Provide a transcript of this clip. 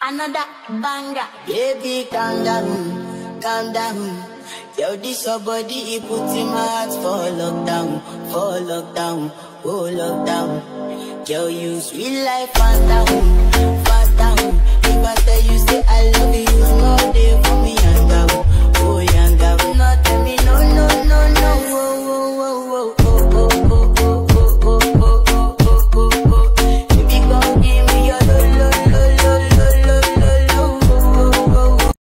Another banger. Baby, calm down, calm down. Yo, this your body, it puts in my heart for lockdown, for lockdown, oh lockdown. Yo, you sweet life, fast